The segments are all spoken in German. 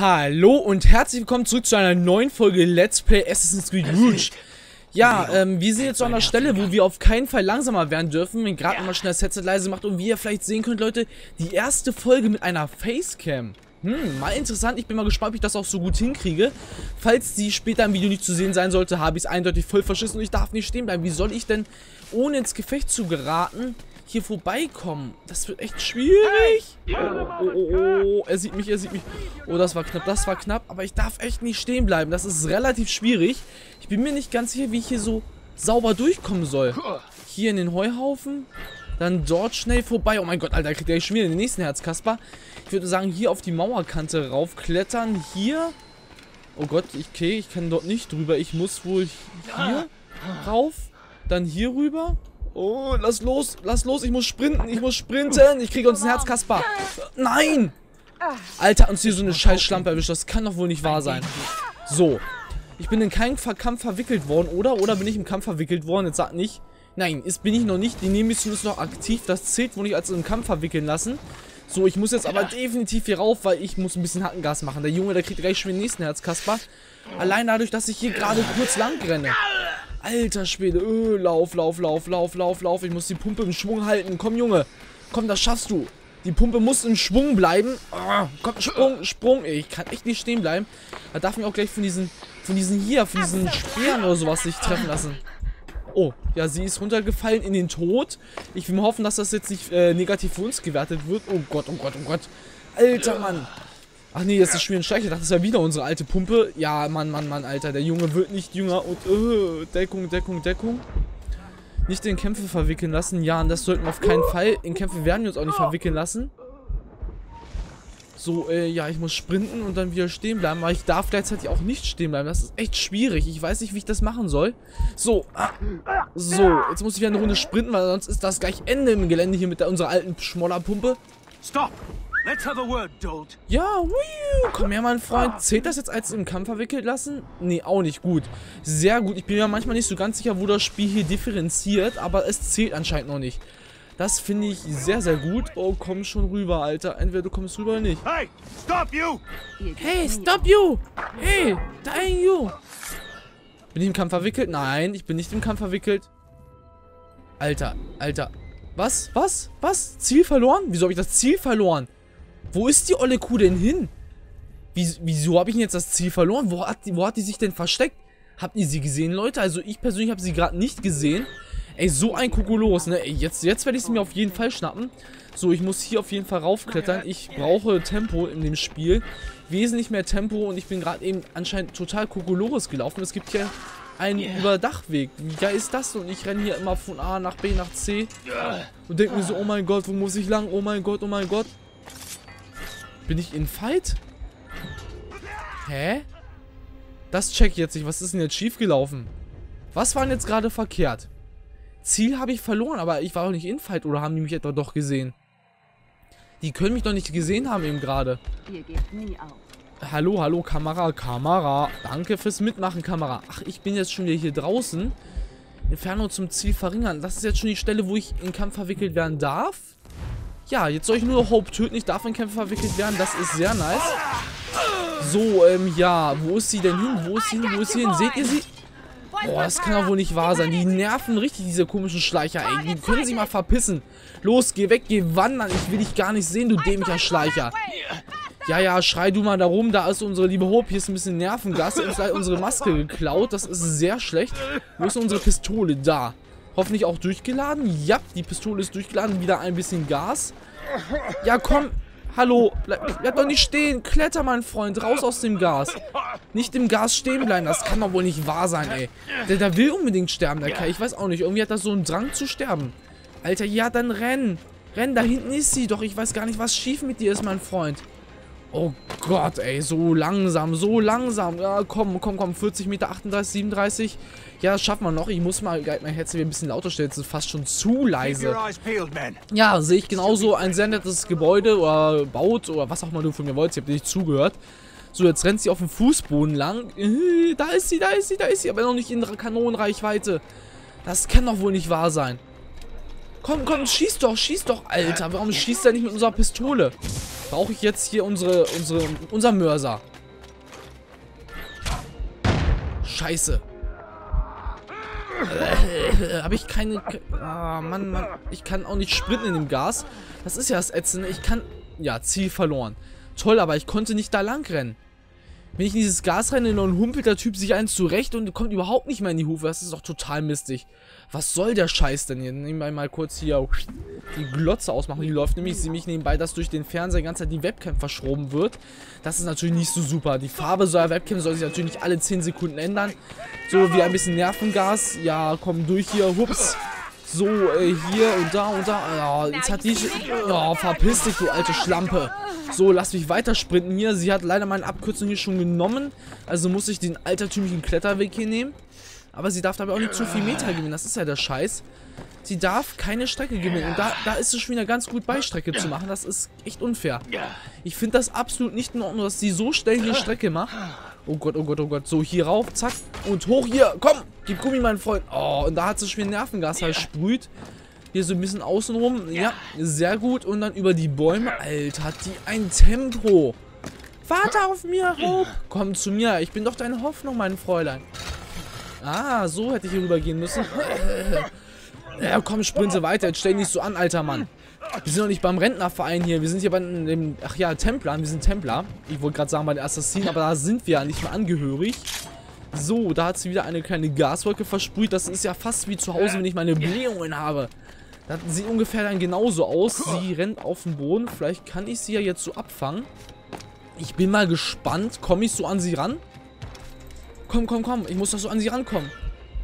Hallo und herzlich willkommen zurück zu einer neuen Folge Let's Play Assassin's Creed Rouge. Ja, ähm, wir sind jetzt so an der Stelle, wo wir auf keinen Fall langsamer werden dürfen. Wenn gerade mal schnell das Headset leise macht und wie ihr vielleicht sehen könnt, Leute, die erste Folge mit einer Facecam. Hm, mal interessant. Ich bin mal gespannt, ob ich das auch so gut hinkriege. Falls die später im Video nicht zu sehen sein sollte, habe ich es eindeutig voll verschissen und ich darf nicht stehen bleiben. Wie soll ich denn, ohne ins Gefecht zu geraten, hier vorbeikommen? Das wird echt schwierig. Oh, oh, oh, oh, er sieht mich, er sieht mich. Oh, das war knapp, das war knapp. Aber ich darf echt nicht stehen bleiben. Das ist relativ schwierig. Ich bin mir nicht ganz sicher, wie ich hier so sauber durchkommen soll. Hier in den Heuhaufen. Dann dort schnell vorbei. Oh mein Gott, Alter, kriegt er schon wieder den nächsten Herzkasper. Ich würde sagen, hier auf die Mauerkante raufklettern. Hier. Oh Gott, okay, ich kann dort nicht drüber. Ich muss wohl hier rauf. Dann hier rüber. Oh, lass los, lass los. Ich muss sprinten, ich muss sprinten. Ich kriege uns ein Herzkasper. Nein! Alter, uns hier so eine scheiß Schlampe erwischt. Das kann doch wohl nicht wahr sein. So. Ich bin in keinen Kampf verwickelt worden, oder? Oder bin ich im Kampf verwickelt worden? Jetzt sagt nicht. Nein, ist, bin ich noch nicht. Die Nemesis ist noch aktiv. Das zählt wohl nicht als im Kampf verwickeln lassen. So, ich muss jetzt aber definitiv hier rauf, weil ich muss ein bisschen Hackengas machen. Der Junge, der kriegt gleich schon den nächsten Herzkasper. Allein dadurch, dass ich hier gerade kurz lang renne. Alter Schwede. Öh, lauf, lauf, lauf, lauf, lauf, lauf. Ich muss die Pumpe im Schwung halten. Komm, Junge. Komm, das schaffst du. Die Pumpe muss im Schwung bleiben. Oh, komm, Sprung, Sprung. Ich kann echt nicht stehen bleiben. Da darf mich auch gleich von diesen, von diesen hier, von diesen Speeren oder sowas sich treffen lassen. Oh, ja, sie ist runtergefallen in den Tod. Ich will mal hoffen, dass das jetzt nicht äh, negativ für uns gewertet wird. Oh Gott, oh Gott, oh Gott. Alter Mann. Ach nee, das ist schon wieder ein Schleich. Ich dachte, das wäre wieder unsere alte Pumpe. Ja, Mann, Mann, Mann, Alter. Der Junge wird nicht jünger. Und, uh, Deckung, Deckung, Deckung. Nicht in Kämpfe verwickeln lassen. Ja, und das sollten wir auf keinen Fall. In Kämpfe werden wir uns auch nicht verwickeln lassen. So, äh, ja, ich muss sprinten und dann wieder stehen bleiben. Aber ich darf gleichzeitig auch nicht stehen bleiben. Das ist echt schwierig. Ich weiß nicht, wie ich das machen soll. So, ah, so, jetzt muss ich wieder eine Runde sprinten, weil sonst ist das gleich Ende im Gelände hier mit der, unserer alten Schmollerpumpe. Stop! Let's have a word, Dolt. Ja, wiu, komm her, mein Freund. Zählt das jetzt als im Kampf verwickelt lassen? Nee, auch nicht gut. Sehr gut. Ich bin mir manchmal nicht so ganz sicher, wo das Spiel hier differenziert, aber es zählt anscheinend noch nicht. Das finde ich sehr, sehr gut. Oh, komm schon rüber, Alter. Entweder du kommst rüber oder nicht. Hey, stop you! Hey, stop you! Hey, dying you! Bin ich im Kampf verwickelt? Nein, ich bin nicht im Kampf verwickelt. Alter, Alter. Was? Was? Was? Ziel verloren? Wieso habe ich das Ziel verloren? Wo ist die olle Kuh denn hin? Wieso, wieso habe ich denn jetzt das Ziel verloren? Wo hat, die, wo hat die sich denn versteckt? Habt ihr sie gesehen, Leute? Also ich persönlich habe sie gerade nicht gesehen. Ey, so ein Kokolos, ne? Ey, jetzt, jetzt werde ich sie mir auf jeden Fall schnappen. So, ich muss hier auf jeden Fall raufklettern. Ich brauche Tempo in dem Spiel. Wesentlich mehr Tempo und ich bin gerade eben anscheinend total Kokolores gelaufen. Es gibt hier einen yeah. Überdachweg. Wie geil ist das? Und ich renne hier immer von A nach B nach C. Und denke mir so, oh mein Gott, wo muss ich lang? Oh mein Gott, oh mein Gott. Bin ich in Fight? Hä? Das check ich jetzt nicht. Was ist denn jetzt schiefgelaufen? Was war denn jetzt gerade verkehrt? Ziel habe ich verloren, aber ich war doch nicht in Fight oder haben die mich etwa doch gesehen? Die können mich doch nicht gesehen haben eben gerade. Hallo, hallo, Kamera, Kamera. Danke fürs Mitmachen, Kamera. Ach, ich bin jetzt schon wieder hier draußen. Entfernung zum Ziel verringern. Das ist jetzt schon die Stelle, wo ich in Kampf verwickelt werden darf. Ja, jetzt soll ich nur Hope töten. Ich darf in Kämpfe verwickelt werden. Das ist sehr nice. So, ähm, ja. Wo ist sie denn hin? Wo ist sie hin? Wo ist sie hin? Seht ihr sie? Boah, das kann doch wohl nicht wahr sein. Die nerven richtig, diese komischen Schleicher, ey. Die können sich mal verpissen. Los, geh weg, geh wandern. Ich will dich gar nicht sehen, du dämlicher Schleicher. Ja, ja, schrei du mal da rum. Da ist unsere liebe Hope. Hier ist ein bisschen Nervengas. Er ist unsere Maske geklaut. Das ist sehr schlecht. Wo ist unsere Pistole? Da. Hoffentlich auch durchgeladen. Ja, die Pistole ist durchgeladen. Wieder ein bisschen Gas. Ja, komm. Hallo, bleib, bleib doch nicht stehen. Kletter, mein Freund, raus aus dem Gas. Nicht im Gas stehen bleiben, das kann doch wohl nicht wahr sein, ey. Der, der will unbedingt sterben, der Kai. Ich weiß auch nicht, irgendwie hat er so einen Drang zu sterben. Alter, ja, dann renn. Renn, da hinten ist sie doch. Ich weiß gar nicht, was schief mit dir ist, mein Freund. Oh Gott, ey, so langsam, so langsam. Ja, komm, komm, komm, 40 Meter, 38, 37. Ja, das schaffen wir noch. Ich muss mal mein Headset ein bisschen lauter stellen. Es ist fast schon zu leise. Ja, sehe ich genauso. Ein sehr nettes Gebäude oder baut oder was auch immer du von mir wolltest. Ich habe dir nicht zugehört. So, jetzt rennt sie auf dem Fußboden lang. Äh, da ist sie, da ist sie, da ist sie. Aber noch nicht in Kanonenreichweite. Das kann doch wohl nicht wahr sein. Komm, komm, schieß doch, schieß doch, Alter. Warum schießt er nicht mit unserer Pistole? Brauche ich jetzt hier unsere, unsere, unser Mörser. Scheiße. Äh, Habe ich keine... Ah, Mann, Mann. Ich kann auch nicht sprinten in dem Gas. Das ist ja das Ätzende. Ich kann... Ja, Ziel verloren. Toll, aber ich konnte nicht da lang rennen. Wenn ich in dieses Gas renne, dann humpelt der Typ sich eins zurecht und kommt überhaupt nicht mehr in die Hufe. Das ist doch total mistig. Was soll der Scheiß denn hier? Nehmen wir mal kurz hier die Glotze ausmachen. Die läuft nämlich ziemlich nebenbei, dass durch den Fernseher die ganze Zeit die Webcam verschroben wird. Das ist natürlich nicht so super. Die Farbe so einer Webcam soll sich natürlich nicht alle 10 Sekunden ändern. So wie ein bisschen Nervengas. Ja, komm durch hier. Hups. So, äh, hier und da und da. Ja, jetzt hat die... Ja, verpiss dich, du alte Schlampe. So, lass mich weiter sprinten hier. Sie hat leider meine Abkürzung hier schon genommen. Also muss ich den altertümlichen Kletterweg hier nehmen. Aber sie darf dabei auch nicht zu viel Meter gewinnen. Das ist ja der Scheiß. Sie darf keine Strecke gewinnen. Und da, da ist es schon wieder ganz gut bei, Strecke zu machen. Das ist echt unfair. Ich finde das absolut nicht in Ordnung, dass sie so schnell hier Strecke macht. Oh Gott, oh Gott, oh Gott. So, hier rauf, zack. Und hoch hier. Komm, gib Gummi, mein Freund. Oh, und da hat sie schon wieder Nervengas halt sprüht. Hier so ein bisschen außenrum. Ja, sehr gut. Und dann über die Bäume. Alter, hat die ein Tempo. Warte auf mir, Hope. Komm zu mir. Ich bin doch deine Hoffnung, mein Fräulein. Ah, so hätte ich hier rübergehen müssen. ja, komm, sprinte weiter. Jetzt stell dich nicht so an, alter Mann. Wir sind doch nicht beim Rentnerverein hier. Wir sind hier bei dem, ach ja, Templern. Wir sind Templer. Ich wollte gerade sagen bei den Assassinen, aber da sind wir ja nicht mehr angehörig. So, da hat sie wieder eine kleine Gaswolke versprüht. Das ist ja fast wie zu Hause, wenn ich meine Blähungen habe. Das sieht ungefähr dann genauso aus. Sie rennt auf den Boden. Vielleicht kann ich sie ja jetzt so abfangen. Ich bin mal gespannt. Komme ich so an sie ran? Komm, komm, komm. Ich muss doch so an sie rankommen.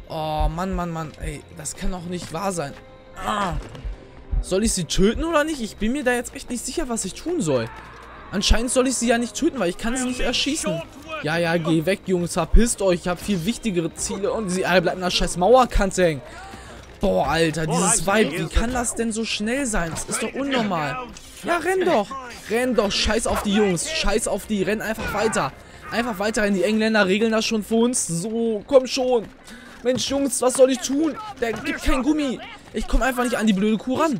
Oh, Mann, Mann, Mann. Ey, das kann doch nicht wahr sein. Ah. Soll ich sie töten oder nicht? Ich bin mir da jetzt echt nicht sicher, was ich tun soll. Anscheinend soll ich sie ja nicht töten, weil ich kann sie nicht erschießen. Ja, ja, geh weg, Jungs. Verpisst euch. Ich habe viel wichtigere Ziele. Und sie alle bleibt in der scheiß Mauerkante hängen. Boah, Alter, dieses Vibe. Wie kann das denn so schnell sein? Das ist doch unnormal. Ja, renn doch. Renn doch. Scheiß auf die Jungs. Scheiß auf die. Renn einfach weiter. Einfach weiter in die Engländer regeln das schon für uns. So, komm schon. Mensch, Jungs, was soll ich tun? Der gibt kein Gummi. Ich komme einfach nicht an die blöde Kuh ran.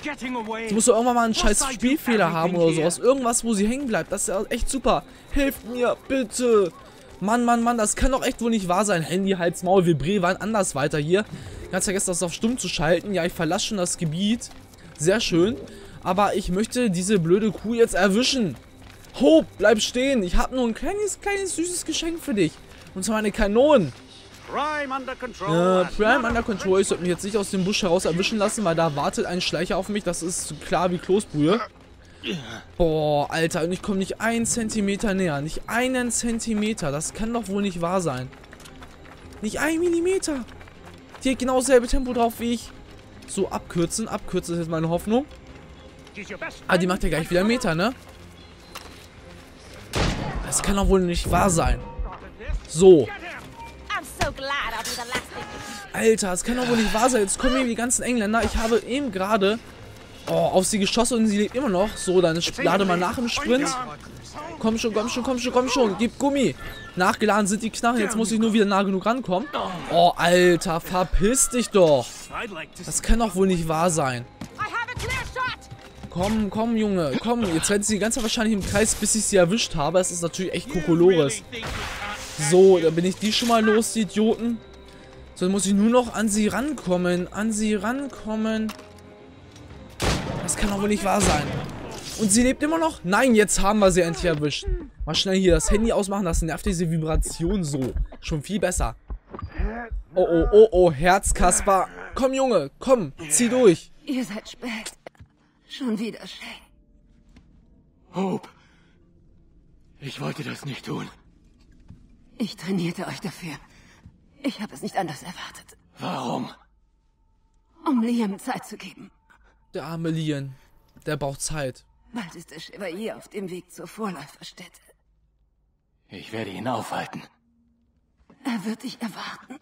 Sie muss doch irgendwann mal einen scheiß Spielfehler haben oder sowas. Irgendwas, wo sie hängen bleibt. Das ist ja echt super. Hilft mir, bitte. Mann, Mann, Mann, das kann doch echt wohl nicht wahr sein. Handy, Hals, Maul, Vibré waren anders weiter hier. Ganz vergessen, das auf stumm zu schalten. Ja, ich verlasse schon das Gebiet. Sehr schön. Aber ich möchte diese blöde Kuh jetzt erwischen. Hope, bleib stehen. Ich habe nur ein kleines, kleines, süßes Geschenk für dich. Und zwar eine Kanone. Prime under control. Äh, Prime under control. Ich sollte mich jetzt nicht aus dem Busch heraus erwischen lassen, weil da wartet ein Schleicher auf mich. Das ist klar wie Kloßbrühe. Boah, Alter. Und ich komme nicht einen Zentimeter näher. Nicht einen Zentimeter. Das kann doch wohl nicht wahr sein. Nicht ein Millimeter. Die hat genau dasselbe Tempo drauf wie ich. So, abkürzen. Abkürzen ist jetzt meine Hoffnung. Ah, die macht ja gleich wieder Meter, ne? Kann doch wohl nicht wahr sein. So. Alter, das kann doch wohl nicht wahr sein. Jetzt kommen hier die ganzen Engländer. Ich habe eben gerade oh, auf sie geschossen und sie lebt immer noch. So, dann lade mal nach im Sprint. Komm schon, komm schon, komm schon, komm schon. Gib Gummi. Nachgeladen sind die Knarren. Jetzt muss ich nur wieder nah genug rankommen. Oh, Alter, verpiss dich doch. Das kann doch wohl nicht wahr sein. Komm, komm, Junge, komm. Jetzt rennt sie die ganze Zeit wahrscheinlich im Kreis, bis ich sie erwischt habe. Das ist natürlich echt Kokolores. So, da bin ich die schon mal los, die Idioten. So, dann muss ich nur noch an sie rankommen. An sie rankommen. Das kann doch wohl nicht wahr sein. Und sie lebt immer noch? Nein, jetzt haben wir sie endlich erwischt. Mal schnell hier das Handy ausmachen, das nervt diese Vibration so. Schon viel besser. Oh, oh, oh, oh, Herz, Kaspar. Komm, Junge, komm, zieh durch. Ihr seid spät. Schon wieder Shay. Hope. Ich wollte das nicht tun. Ich trainierte euch dafür. Ich habe es nicht anders erwartet. Warum? Um Liam Zeit zu geben. Der arme Liam. Der braucht Zeit. Bald ist der Chevalier auf dem Weg zur Vorläuferstätte. Ich werde ihn aufhalten. Er wird dich erwarten.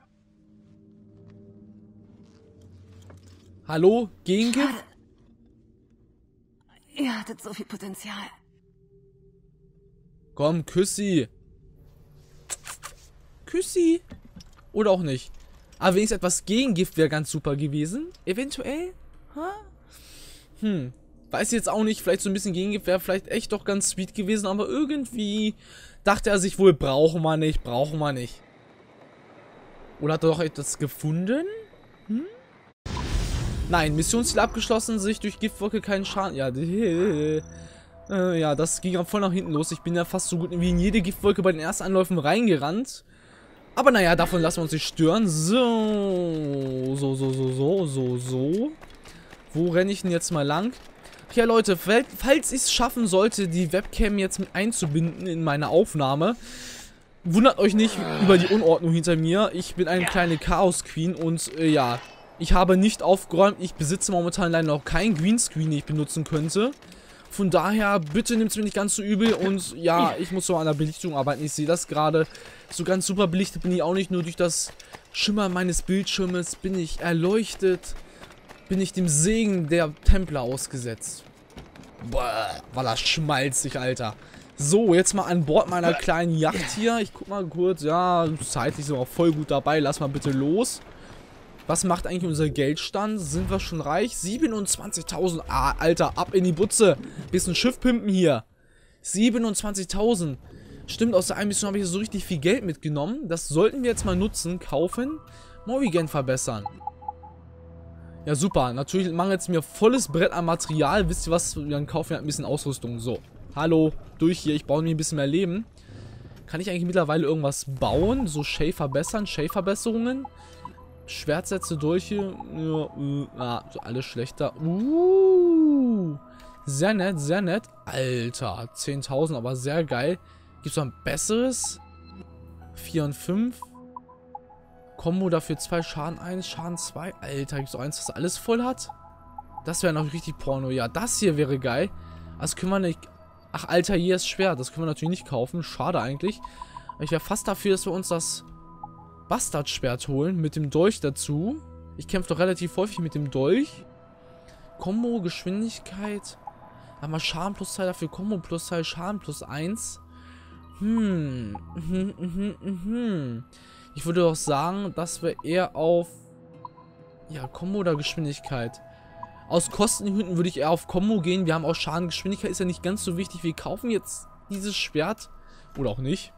Hallo? Gegengift? Schade. Ihr hattet so viel Potenzial. Komm, küss sie. Küss sie. Oder auch nicht. Aber wenigstens etwas Gegengift wäre ganz super gewesen. Eventuell? Hm. Weiß jetzt auch nicht, vielleicht so ein bisschen Gegengift wäre vielleicht echt doch ganz sweet gewesen, aber irgendwie dachte er sich wohl, brauchen wir nicht, brauchen wir nicht. Oder hat er doch etwas gefunden? Nein, Missionsziel abgeschlossen, sich durch Giftwolke keinen Schaden... Ja, äh, ja, das ging voll nach hinten los. Ich bin ja fast so gut wie in jede Giftwolke bei den ersten Anläufen reingerannt. Aber naja, davon lassen wir uns nicht stören. So, so, so, so, so, so, so. Wo renne ich denn jetzt mal lang? Ja, Leute, falls ich es schaffen sollte, die Webcam jetzt mit einzubinden in meine Aufnahme, wundert euch nicht über die Unordnung hinter mir. Ich bin eine kleine Chaos-Queen und äh, ja, ich habe nicht aufgeräumt. Ich besitze momentan leider noch kein Greenscreen, den ich benutzen könnte. Von daher, bitte nehmt es mir nicht ganz so übel und ja, ich muss so an der Belichtung arbeiten. Ich sehe das gerade. So ganz super belichtet bin ich auch nicht. Nur durch das Schimmer meines Bildschirmes bin ich erleuchtet. Bin ich dem Segen der Templer ausgesetzt. Boah, war das schmalzig, Alter. So, jetzt mal an Bord meiner kleinen Yacht hier. Ich guck mal kurz. Ja, zeitlich sind wir auch voll gut dabei. Lass mal bitte los. Was macht eigentlich unser Geldstand? Sind wir schon reich? 27.000. Ah, Alter, ab in die Butze. Bisschen Schiff pimpen hier. 27.000. Stimmt, aus der Einmission habe ich so richtig viel Geld mitgenommen. Das sollten wir jetzt mal nutzen. Kaufen. Morrigan verbessern. Ja, super. Natürlich mangelt es mir volles Brett an Material. Wisst ihr was? Dann kaufen wir ein bisschen Ausrüstung. So. Hallo. Durch hier. Ich baue mir ein bisschen mehr Leben. Kann ich eigentlich mittlerweile irgendwas bauen? So Shay verbessern? Shay-Verbesserungen? Schwertsätze, Dolche, ja, äh, ah, alles schlechter. Uh, sehr nett, sehr nett. Alter, 10.000, aber sehr geil. Gibt es noch ein besseres? 4 und 5. Combo dafür 2, Schaden 1, Schaden 2. Alter, gibt es auch eins, das alles voll hat? Das wäre noch richtig Porno. Ja, das hier wäre geil. Das können wir nicht... Ach, Alter, hier ist schwer. Das können wir natürlich nicht kaufen. Schade eigentlich. Ich wäre fast dafür, dass wir uns das Bastardschwert holen mit dem Dolch dazu. Ich kämpfe doch relativ häufig mit dem Dolch. Combo, Geschwindigkeit. Haben wir Schaden plus 2 dafür, Combo plus 2, Schaden plus 1. Hm. Mhm, mhm, mhm. Ich würde doch sagen, dass wir eher auf... Ja, Combo oder Geschwindigkeit. Aus Kostengründen würde ich eher auf Combo gehen. Wir haben auch Schaden. Geschwindigkeit ist ja nicht ganz so wichtig. Wir kaufen jetzt dieses Schwert. Oder auch nicht.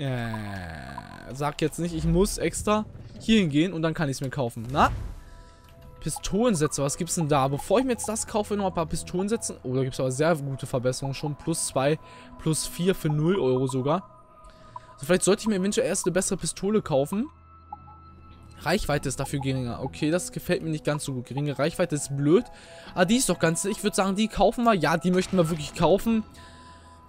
Äh, sag jetzt nicht, ich muss extra hier hingehen und dann kann ich es mir kaufen. Na? Pistolensätze, was gibt's denn da? Bevor ich mir jetzt das kaufe, noch ein paar Pistolen setzen. Oh, da gibt es aber sehr gute Verbesserungen schon. Plus 2, plus 4 für 0 Euro sogar. Also vielleicht sollte ich mir eventuell erst eine bessere Pistole kaufen. Reichweite ist dafür geringer. Okay, das gefällt mir nicht ganz so gut. Geringe Reichweite ist blöd. Ah, die ist doch ganz... Ich würde sagen, die kaufen wir. Ja, die möchten wir wirklich kaufen.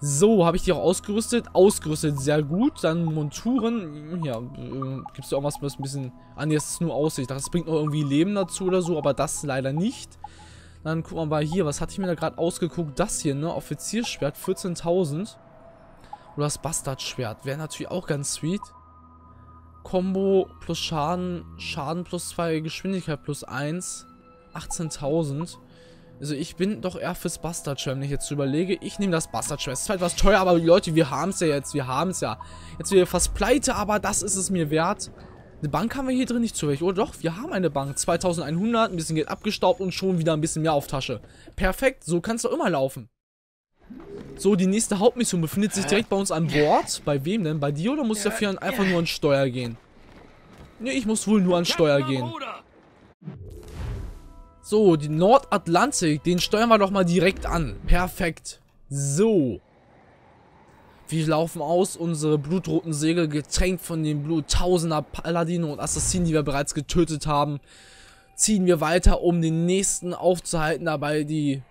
So, habe ich die auch ausgerüstet? Ausgerüstet, sehr gut. Dann Monturen. Ja, äh, gibt es irgendwas, was ein bisschen... Ah, nee, das ist nur Aussicht. Das bringt noch irgendwie Leben dazu oder so, aber das leider nicht. Dann gucken wir mal hier. Was hatte ich mir da gerade ausgeguckt? Das hier, ne? Offizierschwert, 14.000. Oder das Bastardschwert. Wäre natürlich auch ganz sweet. Combo plus Schaden, Schaden plus 2, Geschwindigkeit plus 1. 18.000. Also ich bin doch eher fürs Bastardschwert, wenn ich jetzt überlege. Ich nehme das Bastardschwert. Es ist halt was teuer, aber Leute, wir haben es ja jetzt. Wir haben es ja. Jetzt sind wir fast pleite, aber das ist es mir wert. Eine Bank haben wir hier drin nicht zu welch. Oder doch, wir haben eine Bank. 2100, ein bisschen Geld abgestaubt und schon wieder ein bisschen mehr auf Tasche. Perfekt, so kann es doch immer laufen. So, die nächste Hauptmission befindet sich direkt bei uns an Bord. Bei wem denn? Bei dir oder muss ich dafür einfach nur an Steuer gehen? Ne, ich muss wohl nur an Steuer gehen. So, die Nordatlantik, den steuern wir doch mal direkt an. Perfekt. So. Wir laufen aus, unsere blutroten Segel getränkt von dem Blut tausender Paladine und Assassinen, die wir bereits getötet haben. Ziehen wir weiter, um den nächsten aufzuhalten, dabei die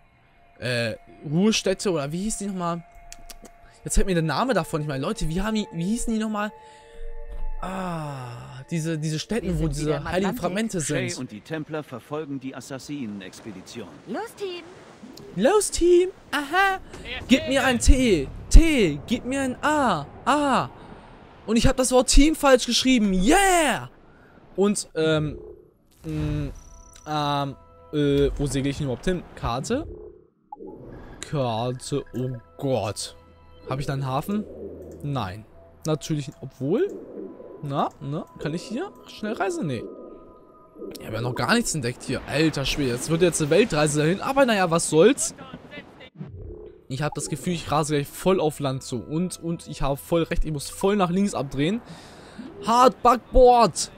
äh, Ruhestätte, oder wie hieß die nochmal? Jetzt fällt mir der Name davon nicht mehr. Leute, wie, haben die, wie hießen die nochmal? Ah, diese, diese Städten, wo diese heiligen Fragmente sind. Shay und die Templer verfolgen die Assassinen-Expedition. Los, Team! Los, Team! Aha! Gib mir ein T! T! Gib mir ein A! A! Und ich habe das Wort Team falsch geschrieben. Yeah! Und, ähm, mh, mm, ähm, äh, wo sehe ich denn überhaupt hin? Karte? Karte. Oh Gott. Habe ich da einen Hafen? Nein. Natürlich, obwohl... Na, na, kann ich hier schnell reisen? Nee. Ich habe ja noch gar nichts entdeckt hier. Alter Schwede, jetzt wird jetzt eine Weltreise dahin. Aber naja, was soll's. Ich habe das Gefühl, ich rase gleich voll auf Land zu. Und, und ich habe voll recht, ich muss voll nach links abdrehen. Hard Backboard!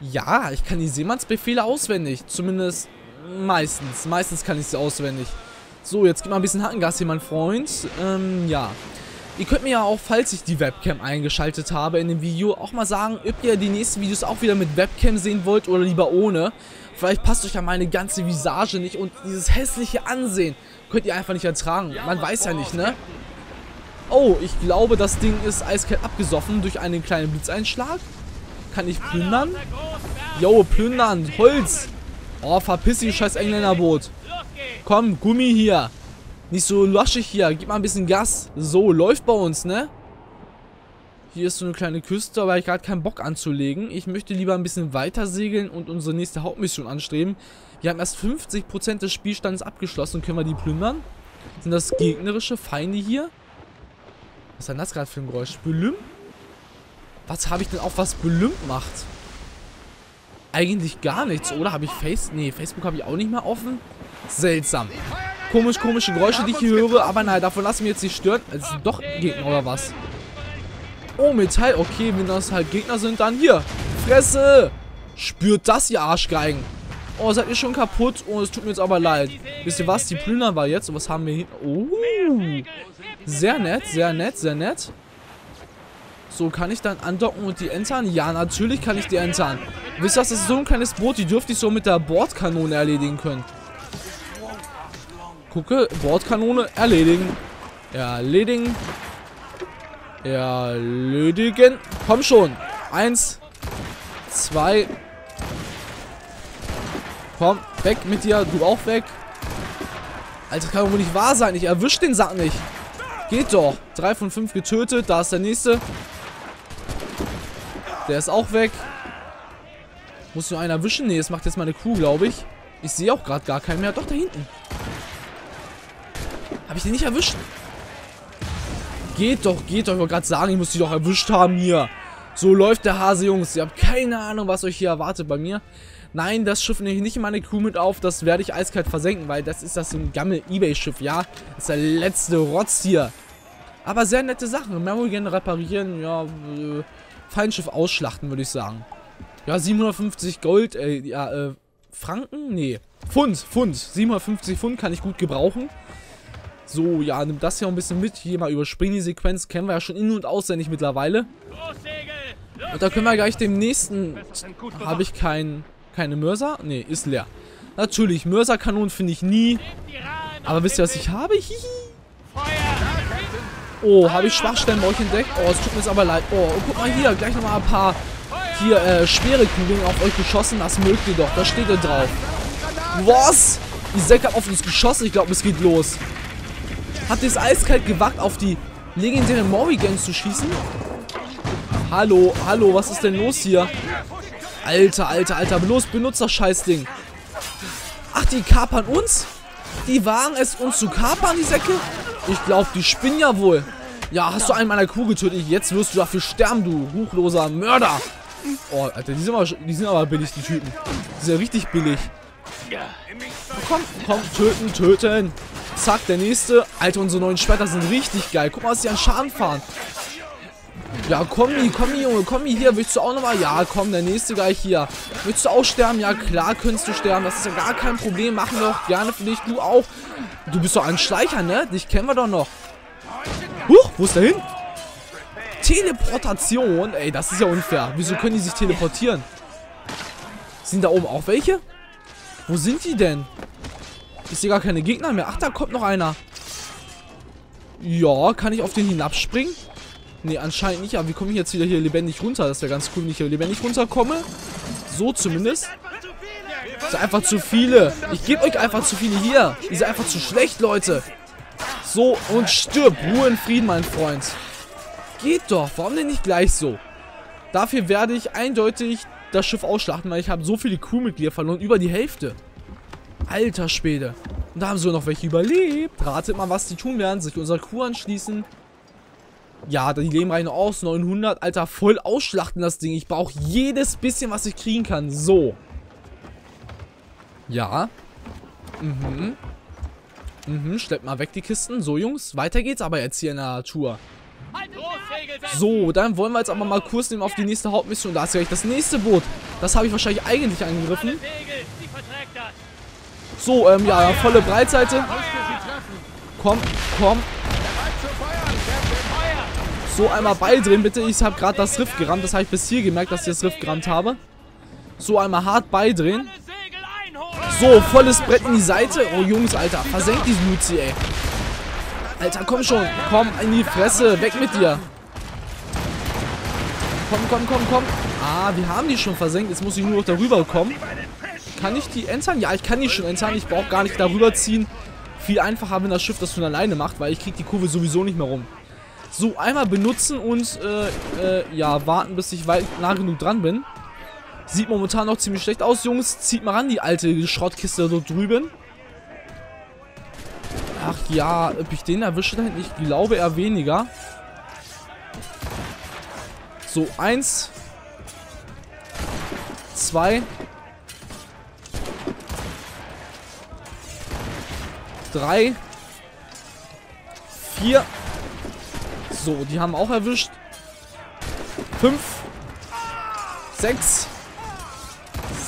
Ja, ich kann die Seemannsbefehle auswendig. Zumindest meistens. Meistens kann ich sie auswendig. So, jetzt gib mal ein bisschen Hackengas hier, mein Freund. Ähm, ja. Ihr könnt mir ja auch, falls ich die Webcam eingeschaltet habe in dem Video, auch mal sagen, ob ihr die nächsten Videos auch wieder mit Webcam sehen wollt oder lieber ohne. Vielleicht passt euch ja meine ganze Visage nicht und dieses hässliche Ansehen könnt ihr einfach nicht ertragen. Man weiß ja nicht, ne? Oh, ich glaube, das Ding ist eiskalt abgesoffen durch einen kleinen Blitzeinschlag. Kann ich plündern? Jo, plündern. Holz. Oh, verpiss dich, scheiß Engländerboot. Komm, Gummi hier. Nicht so loschig hier. Gib mal ein bisschen Gas. So, läuft bei uns, ne? Hier ist so eine kleine Küste, aber ich gerade keinen Bock anzulegen. Ich möchte lieber ein bisschen weiter segeln und unsere nächste Hauptmission anstreben. Wir haben erst 50% des Spielstandes abgeschlossen. Können wir die plündern? Sind das gegnerische Feinde hier? Was ist denn das gerade für ein Geräusch? Belüm? Was habe ich denn auch, was Belüm macht? Eigentlich gar nichts, oder? Habe ich Face... Nee, Facebook habe ich auch nicht mehr offen. Seltsam. Komisch, komische Geräusche, die ich hier höre. Aber nein, davon lassen wir jetzt nicht stören. Es sind doch Gegner, oder was? Oh, Metall. Okay, wenn das halt Gegner sind, dann hier. Fresse! Spürt das, ihr Arschgeigen. Oh, seid ihr schon kaputt? Oh, es tut mir jetzt aber leid. Wisst ihr was? Die plündern wir jetzt. Und was haben wir hier? Oh. Sehr nett, sehr nett, sehr nett. So, kann ich dann andocken und die entern? Ja, natürlich kann ich die entern. Wisst ihr was? Das ist so ein kleines Boot. Die dürfte ich so mit der Bordkanone erledigen können. Gucke, Bordkanone erledigen. Erledigen. Erledigen. Komm schon. Eins. Zwei. Komm, weg mit dir. Du auch weg. Alter, kann wohl nicht wahr sein. Ich erwische den Sack nicht. Geht doch. Drei von fünf getötet. Da ist der nächste. Der ist auch weg. Muss nur einer erwischen? Nee, das macht jetzt meine Crew, glaube ich. Ich sehe auch gerade gar keinen mehr. Doch, da hinten. Ich den nicht erwischt? Geht doch, geht doch. Ich wollte gerade sagen, ich muss die doch erwischt haben hier. So läuft der Hase, Jungs. Ihr habt keine Ahnung, was euch hier erwartet bei mir. Nein, das Schiff nehme ich nicht in meine Crew mit auf. Das werde ich eiskalt versenken, weil das ist das so ein gammel Ebay-Schiff, ja. Das ist der letzte Rotz hier. Aber sehr nette Sachen. Memory reparieren, ja, äh, Feindschiff ausschlachten, würde ich sagen. Ja, 750 Gold, äh, ja, äh, Franken? Nee. Pfund, Pfund. 750 Pfund kann ich gut gebrauchen. So, ja, nimm das hier ein bisschen mit. Hier mal überspringen die Sequenz. Kennen wir ja schon in- und auswendig mittlerweile. Und da können wir gleich dem nächsten... Habe ich kein, keine Mörser? Nee, ist leer. Natürlich, Mörserkanonen finde ich nie. Aber wisst ihr, was ich habe? Oh, habe ich Schwachstellen bei euch entdeckt? Oh, es tut mir jetzt aber leid. Oh, und guck mal hier, gleich nochmal ein paar hier äh, schwere Kugeln auf euch geschossen. Das mögt ihr doch. Da steht ihr drauf. Was? Die Säcke hat auf uns geschossen. Ich glaube, es geht los. Habt ihr es eiskalt gewagt, auf die legendäre Morrigan zu schießen? Hallo, hallo, was ist denn los hier? Alter, alter, alter, los, benutzt das Scheißding. Ach, die kapern uns? Die wagen es, uns zu kapern, die Säcke? Ich glaube, die spinnen ja wohl. Ja, hast du einen meiner Crew getötet? Jetzt wirst du dafür sterben, du ruchloser Mörder. Oh, Alter, die sind aber, die sind aber billig, die Typen. Die sind ja richtig billig. Komm, komm, töten, töten. Zack, der nächste. Alter, unsere neuen Schwerter sind richtig geil. Guck mal, was die an Schaden fahren. Ja, komm, komm, Junge, komm hier. Willst du auch nochmal? Ja, komm, der nächste gleich hier. Willst du auch sterben? Ja, klar könntest du sterben. Das ist ja gar kein Problem. Machen wir doch gerne für dich. Du auch. Du bist doch ein Schleicher, ne? Dich kennen wir doch noch. Huch, wo ist der hin? Teleportation? Ey, das ist ja unfair. Wieso können die sich teleportieren? Sind da oben auch welche? Wo sind die denn? Ich sehe gar keine Gegner mehr. Ach, da kommt noch einer. Ja, kann ich auf den hinabspringen? Ne, anscheinend nicht. Aber wie komme ich jetzt wieder hier lebendig runter? Das wäre ganz cool, wenn ich hier lebendig runterkomme. So zumindest. Das sind einfach zu viele. Ich gebe euch einfach zu viele hier. Die sind einfach zu schlecht, Leute. So, und stirb. Ruhe in Frieden, mein Freund. Geht doch. Warum denn nicht gleich so? Dafür werde ich eindeutig das Schiff ausschlachten, weil ich habe so viele Crewmitglieder verloren. Über die Hälfte. Alter Späde. Und da haben so noch welche überlebt. Ratet mal, was die tun werden. Sich unserer Crew anschließen. Ja, die leben rein aus. 900. Alter, voll ausschlachten das Ding. Ich brauche jedes bisschen, was ich kriegen kann. So. Ja. Mhm. Mhm, schleppt mal weg die Kisten. So, Jungs, weiter geht's aber jetzt hier in der Tour. So, dann wollen wir jetzt aber mal Kurs nehmen auf die nächste Hauptmission. Da ist gleich das nächste Boot. Das habe ich wahrscheinlich eigentlich angegriffen. So, ähm, ja, volle Breitseite. Komm, komm. So, einmal beidrehen, bitte. Ich habe gerade das Riff gerammt. Das habe ich bis hier gemerkt, dass ich das Riff gerammt habe. So, einmal hart beidrehen. So, volles Brett in die Seite. Oh, Jungs, Alter. Versenkt diesen Luzi, ey. Alter, komm schon. Komm, in die Fresse. Weg mit dir. Komm, komm, komm, komm. Ah, wir haben die schon versenkt. Jetzt muss ich nur noch darüber kommen. Kann ich die entern? Ja, ich kann die schon entern. Ich brauche gar nicht darüber ziehen. Viel einfacher, wenn das Schiff das von alleine macht, weil ich kriege die Kurve sowieso nicht mehr rum. So, einmal benutzen und, äh, äh, ja, warten, bis ich weit nah genug dran bin. Sieht momentan noch ziemlich schlecht aus, Jungs. Zieht mal ran, die alte Schrottkiste dort drüben. Ach ja, ob ich den erwische da hinten? Ich glaube eher weniger. So, eins. Zwei. Drei. Vier. So, die haben auch erwischt. Fünf. Sechs.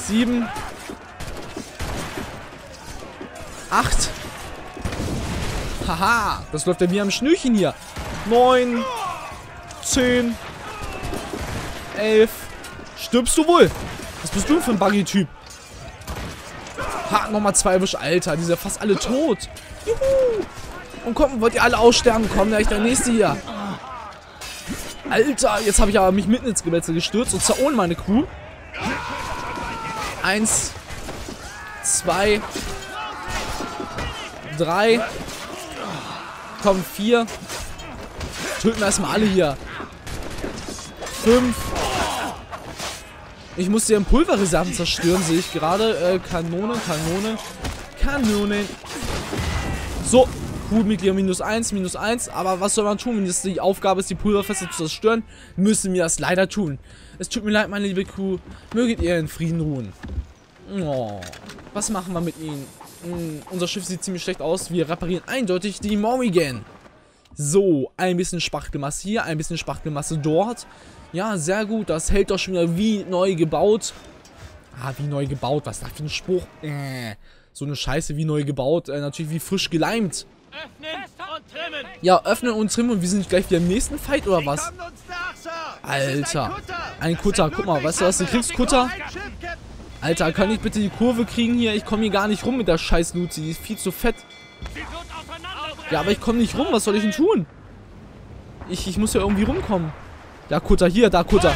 Sieben. Acht. Haha, das läuft ja wie am Schnürchen hier. Neun. Zehn. Elf. Stirbst du wohl? Was bist du für ein Buggy-Typ? Ha, nochmal zwei Wisch. Alter, die sind ja fast alle tot. Juhu. Und komm, wollt ihr alle aussterben? Komm, gleich der nächste hier. Alter, jetzt habe ich aber mich mitten ins Gewässer gestürzt und zwar ohne meine Crew. Eins. Zwei. Drei. Komm, vier. Töten wir erstmal alle hier. Fünf. Ich muss die Pulverreserven zerstören, sehe ich gerade. Äh, Kanone, Kanone, Kanone. So, Crewmitglieder minus 1, minus 1. Aber was soll man tun, wenn es die Aufgabe ist, die Pulverfässer zu zerstören? Müssen wir das leider tun. Es tut mir leid, meine liebe Crew. Möget ihr in Frieden ruhen. Oh, was machen wir mit ihnen? Hm, unser Schiff sieht ziemlich schlecht aus. Wir reparieren eindeutig die Morrigan. So, ein bisschen Spachtelmasse hier, ein bisschen Spachtelmasse dort. Ja, sehr gut. Das hält doch schon wieder wie neu gebaut. Ah, wie neu gebaut. Was ist das für ein Spruch? Äh, so eine Scheiße wie neu gebaut. Äh, natürlich wie frisch geleimt. Öffnen und trimmen. Ja, öffnen und trimmen und wir sind gleich wieder im nächsten Fight oder was? Alter. Ein Kutter. Guck mal, weißt du was? Du kriegst Kutter. Alter, kann ich bitte die Kurve kriegen hier? Ich komme hier gar nicht rum mit der scheiß Luzi. Die ist viel zu fett. Ja, aber ich komme nicht rum. Was soll ich denn tun? Ich, ich muss ja irgendwie rumkommen. Da Kutter, hier, da Kutter.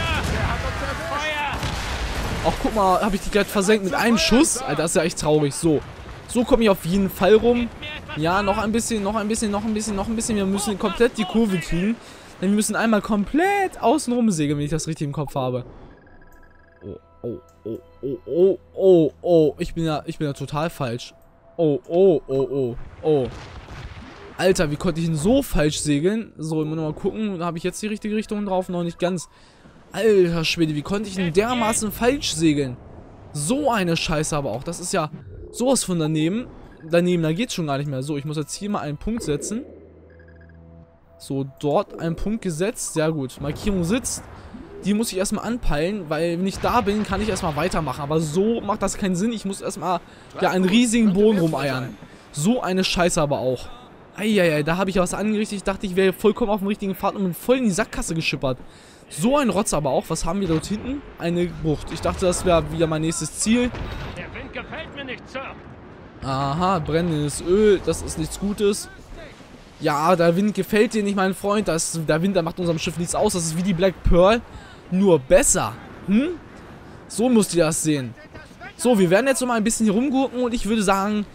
Ach, guck mal, habe ich die gerade versenkt mit einem Schuss? Alter, das ist ja echt traurig. So. So komme ich auf jeden Fall rum. Ja, noch ein bisschen, noch ein bisschen, noch ein bisschen, noch ein bisschen. Wir müssen komplett die Kurve kriegen. Denn wir müssen einmal komplett außenrum segeln, wenn ich das richtig im Kopf habe. Oh, oh, oh, oh, oh, oh, oh. Ich bin ja, ich bin ja total falsch. Oh, oh, oh, oh, oh. Alter, wie konnte ich denn so falsch segeln? So, immer noch mal gucken. Habe ich jetzt die richtige Richtung drauf? Noch nicht ganz. Alter Schwede, wie konnte ich denn dermaßen falsch segeln? So eine Scheiße aber auch. Das ist ja sowas von daneben. Daneben, da geht's schon gar nicht mehr. So, ich muss jetzt hier mal einen Punkt setzen. So, dort einen Punkt gesetzt. Sehr gut. Markierung sitzt. Die muss ich erstmal anpeilen, weil wenn ich da bin, kann ich erstmal weitermachen. Aber so macht das keinen Sinn. Ich muss erstmal ja einen riesigen Boden rumeiern. So eine Scheiße aber auch. Eieiei, da habe ich was angerichtet. Ich dachte, ich wäre vollkommen auf dem richtigen Pfad und bin voll in die Sackgasse geschippert. So ein Rotz aber auch. Was haben wir dort hinten? Eine Bucht. Ich dachte, das wäre wieder mein nächstes Ziel. Der Wind gefällt mir nicht, Sir. Aha, brennendes Öl. Das ist nichts Gutes. Ja, der Wind gefällt dir nicht, mein Freund. Das, der Wind, der macht unserem Schiff nichts aus. Das ist wie die Black Pearl. Nur besser. Hm? So musst ihr das sehen. So, wir werden jetzt noch mal ein bisschen hier rumgurken und ich würde sagen,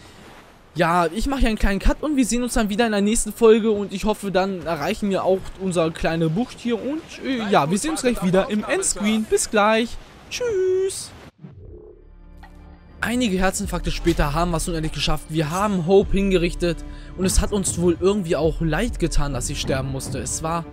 ja, ich mache hier einen kleinen Cut und wir sehen uns dann wieder in der nächsten Folge und ich hoffe, dann erreichen wir auch unsere kleine Bucht hier und äh, ja, wir sehen uns gleich wieder im Endscreen. Bis gleich. Tschüss. Einige Herzinfarkte später haben wir es nun endlich geschafft. Wir haben Hope hingerichtet und es hat uns wohl irgendwie auch leid getan, dass sie sterben musste. Es war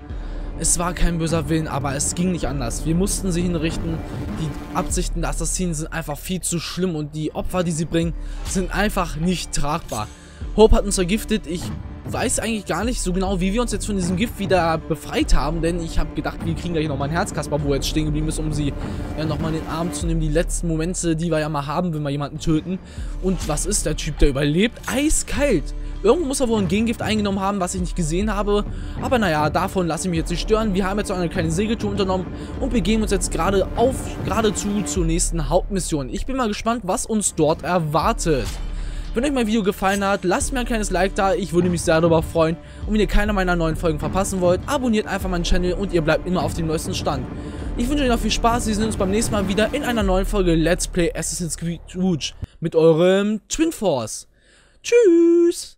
es war kein böser Willen, aber es ging nicht anders. Wir mussten sie hinrichten. Die Absichten der Assassinen sind einfach viel zu schlimm und die Opfer, die sie bringen, sind einfach nicht tragbar. Hope hat uns vergiftet. Ich weiß eigentlich gar nicht so genau, wie wir uns jetzt von diesem Gift wieder befreit haben, denn ich habe gedacht, wir kriegen gleich nochmal ein Herzkasper, wo jetzt stehen geblieben ist, um sie ja nochmal in den Arm zu nehmen. Die letzten Momente, die wir ja mal haben, wenn wir jemanden töten. Und was ist der Typ, der überlebt? Eiskalt. Irgendwo muss er wohl ein Gengift eingenommen haben, was ich nicht gesehen habe. Aber naja, davon lasse ich mich jetzt nicht stören. Wir haben jetzt eine kleine Segeltour unternommen und begeben uns jetzt gerade auf, geradezu zur nächsten Hauptmission. Ich bin mal gespannt, was uns dort erwartet. Wenn euch mein Video gefallen hat, lasst mir ein kleines Like da, ich würde mich sehr darüber freuen. Und wenn ihr keine meiner neuen Folgen verpassen wollt, abonniert einfach meinen Channel und ihr bleibt immer auf dem neuesten Stand. Ich wünsche euch noch viel Spaß, wir sehen uns beim nächsten Mal wieder in einer neuen Folge Let's Play Assassin's Creed Rouge mit eurem Twin Force. Tschüss!